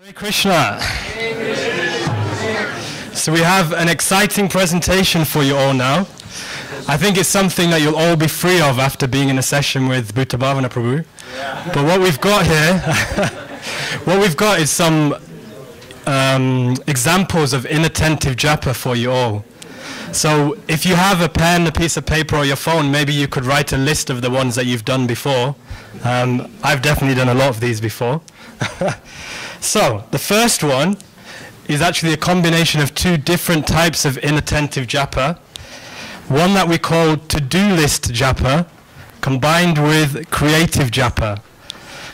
Hare Krishna. So we have an exciting presentation for you all now. I think it's something that you'll all be free of after being in a session with Bhuta Bhavana Prabhu. But what we've got here, what we've got is some um, examples of inattentive japa for you all. So if you have a pen, a piece of paper, or your phone, maybe you could write a list of the ones that you've done before. Um, I've definitely done a lot of these before. so the first one is actually a combination of two different types of inattentive japa. One that we call to-do list japa, combined with creative japa.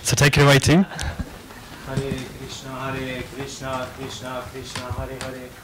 So take it away, team. Hare Krishna, Hare Krishna, Krishna Krishna, Hare Hare.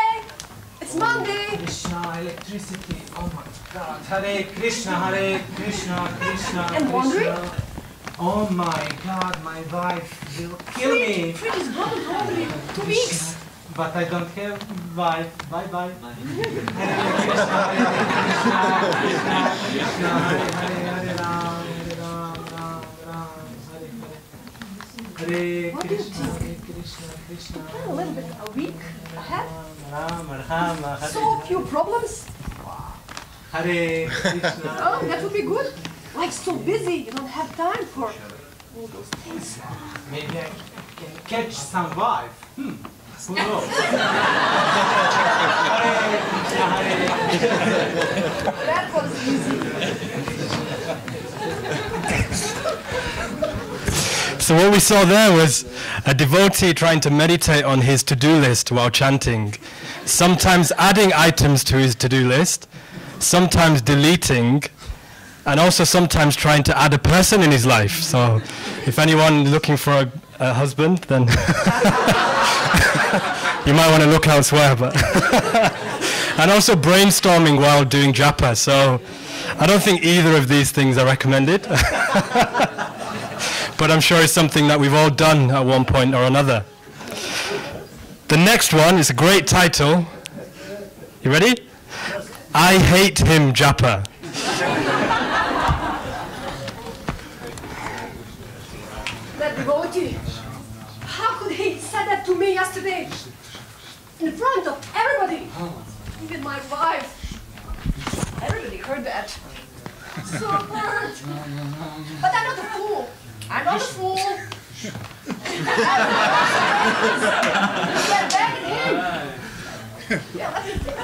It's Monday. Krishna, electricity, oh my god. Hare Krishna, Hare Krishna, Krishna, And laundry? Krishna. Oh my god, my wife will kill me. Fridge is gone probably two weeks. But I don't have wife. Bye bye. Hare Krishna, Hare Krishna, Krishna, Krishna, Hare Hare, Hare Ram, Hare Ram, Ram, Ram, Hare Hare. Hare What do you Krishna, think? Hare Krishna, Krishna, A little bit a week ahead. Ram, Ram, Hare So few problems. Hare Krishna. Oh, that would be good. Like so busy, you don't have time for all those things. Maybe I can catch some wife. Hmm. Who knows? Hare Krishna, Hare That was easy. So what we saw there was a devotee trying to meditate on his to-do list while chanting, sometimes adding items to his to-do list, sometimes deleting, and also sometimes trying to add a person in his life. So if anyone looking for a, a husband, then you might want to look elsewhere. But and also brainstorming while doing japa. So I don't think either of these things are recommended. but I'm sure it's something that we've all done at one point or another. The next one is a great title. You ready? I hate him, Japa. That devotee. How could he say that to me yesterday? In front of everybody. Even my wife. Everybody heard that. So hurt. But I'm not a fool. I'm not a fool. Get back at him. Yeah, let me think.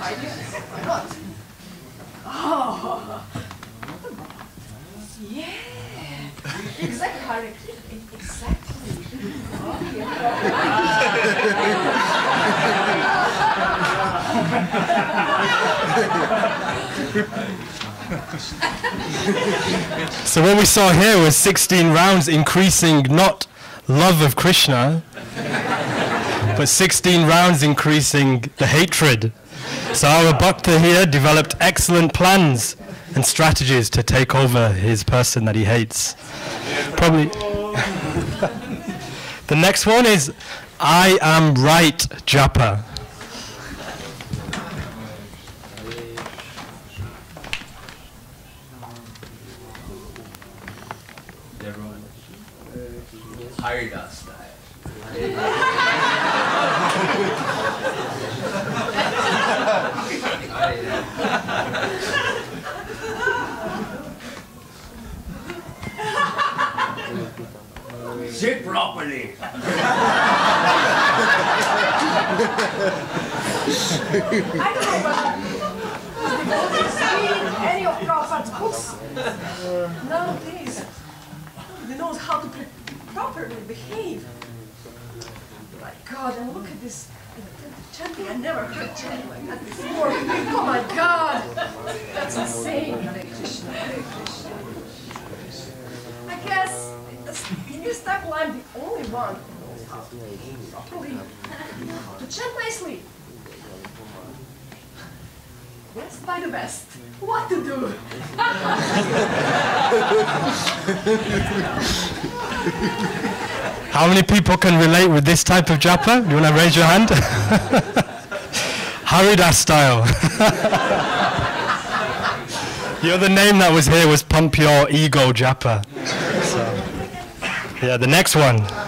I guess. Why? Oh. Yeah. Exactly, Harry. Exactly. Oh, yeah. So what we saw here was 16 rounds increasing not love of Krishna, but 16 rounds increasing the hatred. So our bhakta here developed excellent plans and strategies to take over his person that he hates. Probably. the next one is I am right japa. Sit. I don't know whether devotees read any of Prabhupada's books. No, please. He knows how to properly behave. My God, and look at this chanting. I never heard chanting like that one to to chant nicely. Best by the best. What to do? How many people can relate with this type of japa? Do you want to raise your hand? Haridas style. the other name that was here was Pump Your Ego Japa. So, yeah, the next one.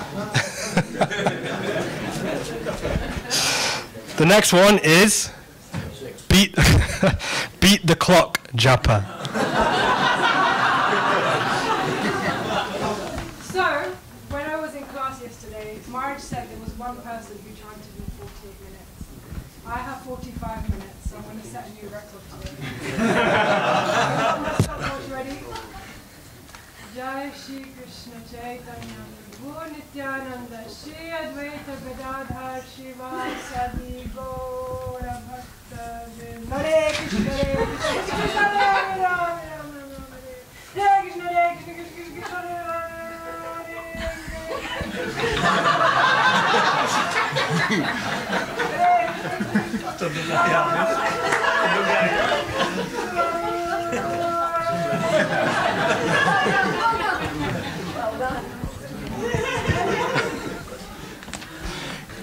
The next one is beat, beat the clock Japa. So, when I was in class yesterday, Maharaj said there was one person who chanted in 48 minutes. I have 45 minutes, so I'm going to set a new record today. Are you ready? Jai Shri Krishna Chaitanya Prabhu Nityananda Shri Advaita Gadadhar Shiva Sadi Gaura Bhakta Vrinda. Hare Krishna Hare Krishna Krishna Hare Rama Rama Rama Hare Hare Krishna Hare Krishna Krishna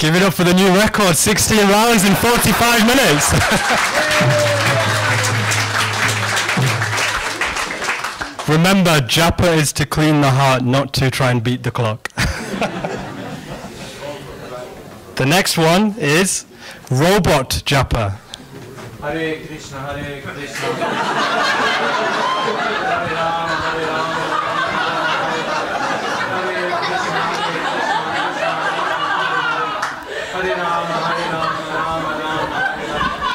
Give it up for the new record 16 rounds in 45 minutes. Remember, japa is to clean the heart, not to try and beat the clock. the next one is robot japa. Hare Krishna, Hare Krishna. Hare Rama, Hare Rama. Hare Krishna, Hare Krishna. Hare Rama, Hare Rama, Rama Rama, Hare Rama.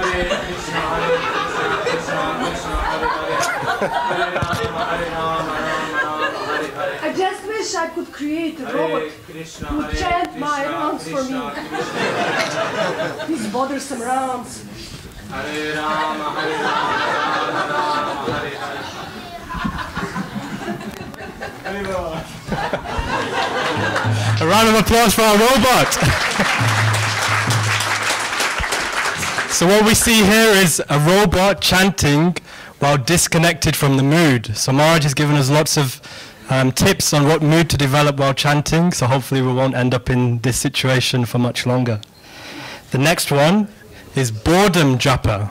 Hare Krishna, Hare Krishna, Krishna Krishna, Hare Hare. Hare Rama, Hare Rama, Rama Rama, Hare Hare. I just wish I could create a robot Hare Krishna, who Hare chant my rounds for me. These bothersome rounds. Hare Rama, Hare Rama, Rama Rama, Hare Hare. Hare A round of applause for our robot. so what we see here is a robot chanting while disconnected from the mood. So Maharaj has given us lots of um, tips on what mood to develop while chanting. So hopefully we won't end up in this situation for much longer. The next one is boredom japa.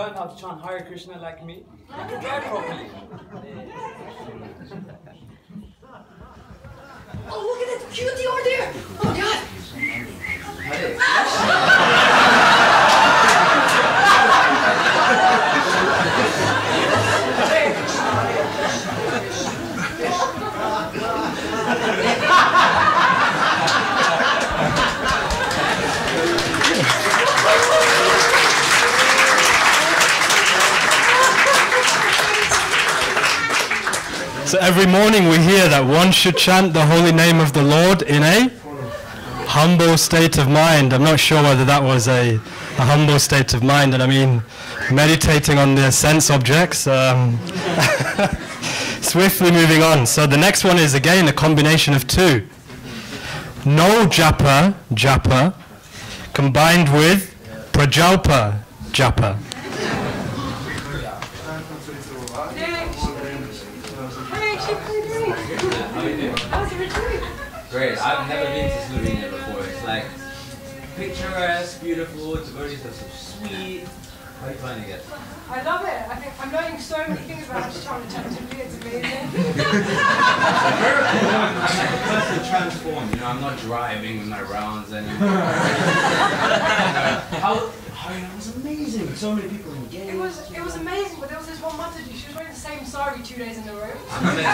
Learn how to chant Hare Krishna like me, they can drive properly. Oh, look at that cutie over there! Oh, God! So every morning we hear that one should chant the holy name of the Lord in a humble state of mind. I'm not sure whether that was a, a humble state of mind, and I mean meditating on the sense objects. Um, swiftly moving on. So the next one is again a combination of two. No japa, japa, combined with prajalpa, japa. Hey, Chip, how you doing? How you doing? How's your retreat? Great. I've never been to Slovenia before. It's like picturesque, beautiful. Devotees are so sweet. How are you finding it? I love it. I think I'm learning so many things about how to chant attentively. It's amazing. I'm, I'm like a person transformed. You know, I'm not driving with my rounds anymore. how, how you know, it was amazing. So many people engaged. It was it was amazing, but there was this one Mataji. She was wearing the same sari two days in a row. I'm not meant to,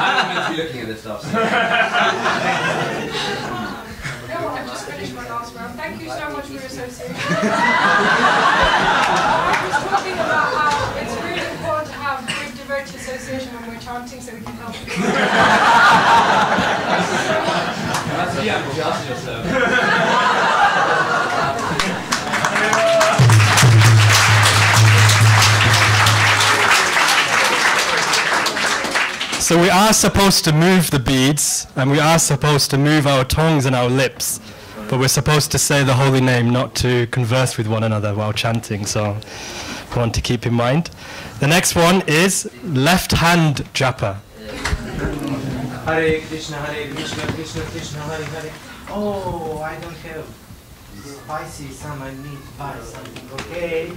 I'm not meant to be looking at this stuff. so- No, I've just finished my last round. Thank you so much for your association. I was talking about how it's really important to have good devotee association when we're chanting so we can help. So we are supposed to move the beads, and we are supposed to move our tongues and our lips, but we're supposed to say the holy name, not to converse with one another while chanting. So, one to keep in mind. The next one is left hand japa. Hare Krishna, Hare Krishna, Krishna Krishna, Hare Hare. Oh, I don't have spicy some. I need buy. Okay.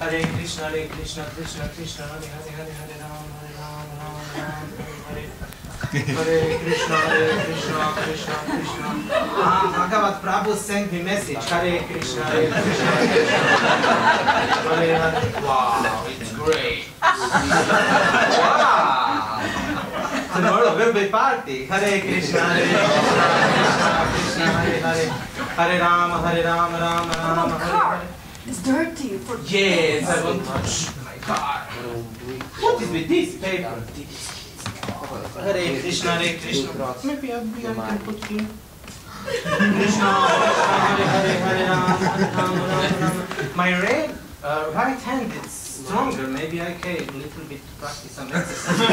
Hare Krishna, Hare Krishna, Krishna Krishna, Hare Hare, Hare Hare Ram, Hare Ram, Ram Ram, Hare Hare. Hare Krishna, Hare Krishna, Krishna Krishna. Ah, Bhagavad Prabhu sent me message. Hare Krishna, Hare Krishna, Krishna. Hare Hare. Wow, it's great. wow. Tomorrow will be party. Hare Krishna, Hare Krishna, Krishna Krishna, Hare Hare. Hare Rama, Hare Rama, Rama What Rama, about the Hare car? Hare. It's dirty. For Yes, I want to touch my car. What is with this paper? Hare Krishna, Hare Krishna. Maybe I, maybe I can put here. Krishna, Krishna, Hare Hare, Hare Rama, Hare Rama, Rama Rama. My red, uh, right hand is stronger. Maybe I can a little bit practice some exercise.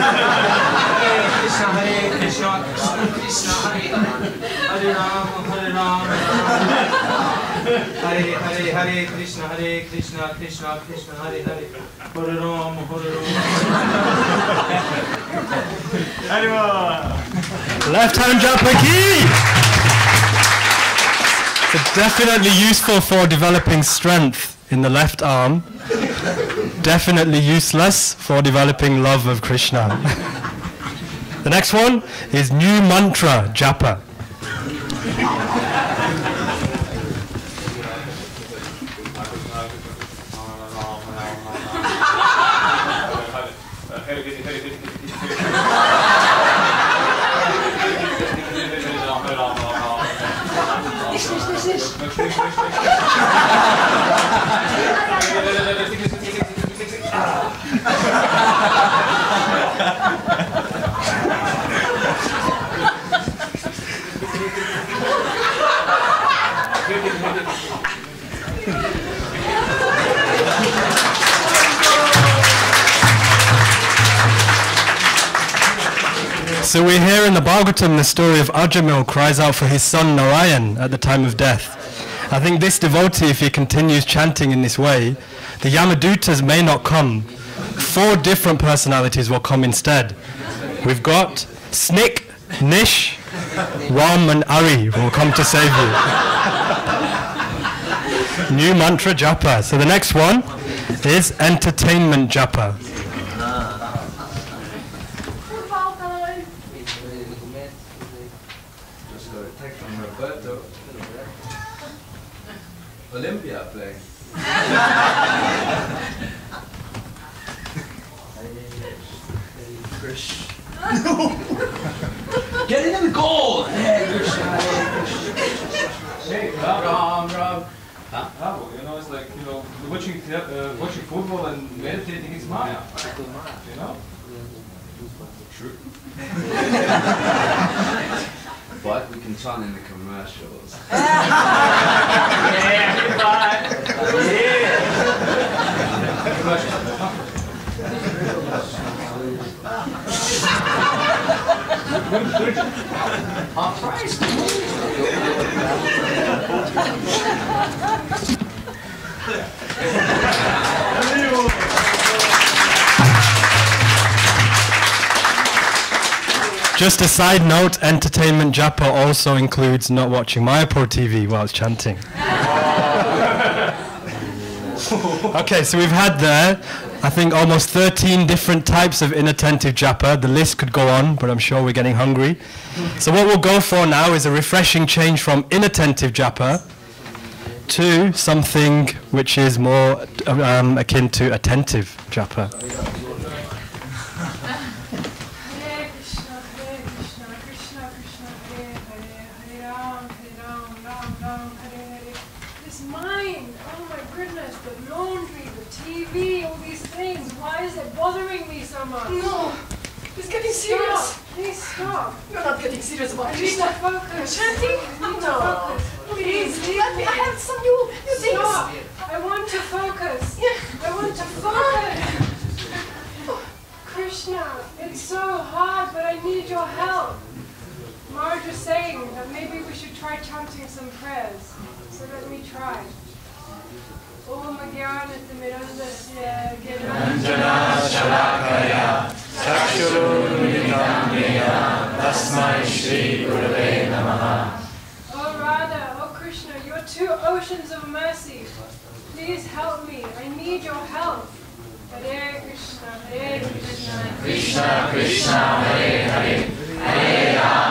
Hare Krishna, Hare Krishna, Krishna Krishna, Hare Hare. Hare Rama, Hare Rama, Rama Hare Hare Hare Krishna Hare Krishna Krishna Krishna Hare Hare Hare Ram Hare Ram Left hand japa key! So definitely useful for developing strength in the left arm. Definitely useless for developing love of Krishna. the next one is new mantra japa. So we hear in the Bhagavatam the story of Ajamil cries out for his son Narayan at the time of death. I think this devotee, if he continues chanting in this way, the Yamadutas may not come. Four different personalities will come instead. We've got Snik, Nish, Ram and Ari will come to save you. New mantra japa. So the next one is entertainment japa. football time. Just a text from Roberto. Olympia playing. Get in the goal! Hey, Ram, Ram. Bravo, you know, it's like, you know, watching, uh, watching football and meditating is Maya. You know? True. but we can chant in the commercials. Just a side note, entertainment japa also includes not watching Mayapur TV whilst chanting. okay, so we've had there, I think, almost 13 different types of inattentive japa. The list could go on, but I'm sure we're getting hungry. So what we'll go for now is a refreshing change from inattentive japa to something which is more um, akin to attentive japa. Hare Krishna, Hare Krishna, Krishna Krishna, Hare Hare, Hare Ram, Hare Ram, Ram Ram, Hare Hare. this Oh my goodness, the laundry, the TV, all these things. Why is it bothering me so much? No, it's getting serious. Stop. Please stop. You're not getting serious about I need to Krishna. focus. Chanting? I No. focus. Please, Please, leave let me. me. I have some new, new things. Stop. I want to focus. Yeah. I want to focus. Krishna, it's so hard, but I need your help. Maharaj was saying that maybe we should try chanting some prayers. So let me try. Gyananjana eh, Oh Radha, oh Krishna, you're two oceans of mercy. Please help me. I need your help. Hare Krishna, Hare Krishna, Krishna Krishna, Hare Hare, Hare Rama,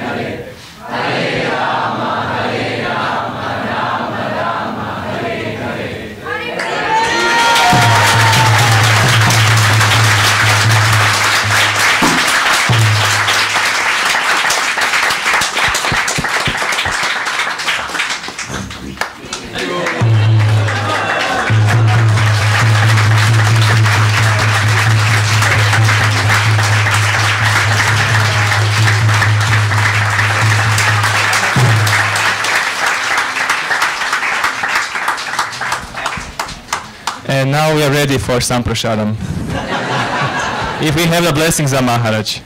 now we are ready for some prasadam. if we have the blessings of Maharaj.